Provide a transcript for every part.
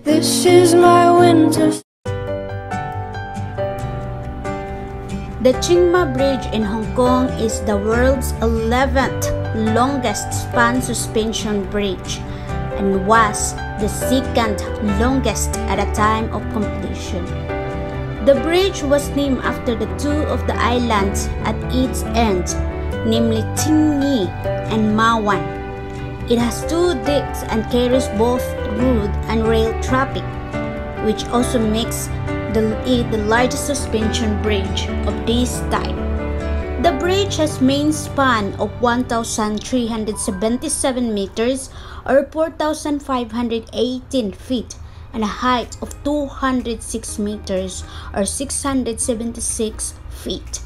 This is my winter. The Tsing Ma Bridge in Hong Kong is the world's 11th longest span suspension bridge and was the second longest at the time of completion. The bridge was named after the two of the islands at its end, namely Tsing Yi and Ma Wan. It has two decks and carries both road and rail traffic, which also makes the, the largest suspension bridge of this type. The bridge has main span of 1,377 meters or 4,518 feet and a height of 206 meters or 676 feet.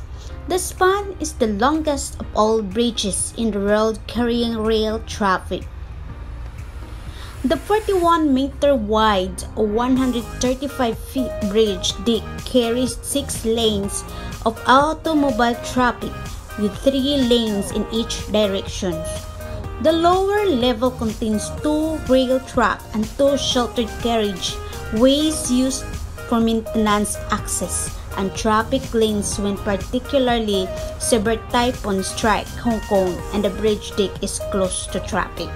The span is the longest of all bridges in the world carrying rail traffic. The 41 meter wide 135 feet bridge deck carries six lanes of automobile traffic with three lanes in each direction. The lower level contains two rail track and two sheltered carriage ways used for maintenance access and traffic lanes when particularly severe typhoon strike Hong Kong and the bridge deck is closed to traffic.